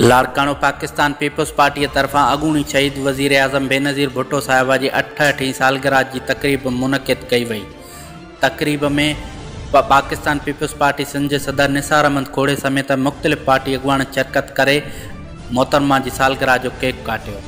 Larkana Pakistan peoples party तरफ़ां अॻूणी शहीद वज़ीर आज़म बेनज़ीर भुट्टो साहिबा जी अठहठीं सालगिरह जी तक़रीब मुनक़िद कई वई। तक़रीब में पाकिस्तान पीपल्स पार्टी सिंध जे सदर निसार अहमद खोड़े समेत मुख़्तलिफ़ पार्टी अॻुवान शिरकत करे, मोहतरमा जी सालगिरह जो केक काटियो।